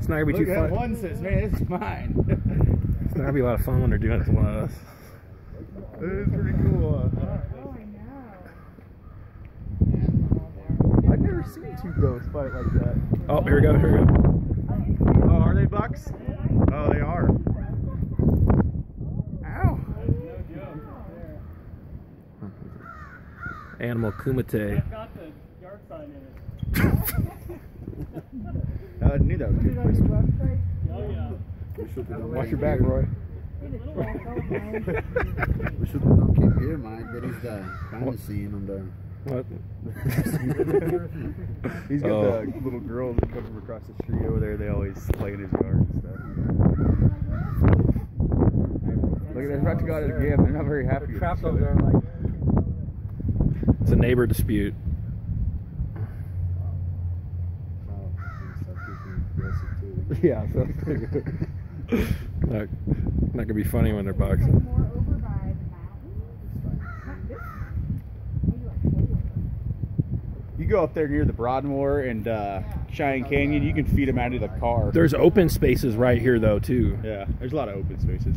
It's not gonna be Look too at that fun. one says, man, this is mine. It's not gonna be a lot of fun when they're doing it to one of us. it is pretty cool. Uh, Oh, I know. I've never seen two ghosts fight like that. Oh, here we go. Here we go. Oh, are they bucks? Oh, they are. Ow. Animal kumite. got the yard sign in it. I knew that was good. Oh, yeah. Watch your back, Roy. We should not keep here, man. There is the crime scene on the. Uh, what? He's got Oh. the little girls that come from across the street over there. They always play in his yard and stuff. Look at they're about to go at it again. They're not very happy. with each other. like. It's a neighbor dispute. Yeah. So Not, not gonna be funny when they're boxing. More over by the mountain. Not this one. Maybe like forward. you go up there near the Broadmoor and uh, Cheyenne Canyon, you can feed them out of the car. There's open spaces right here though too. yeah, there's a lot of open spaces.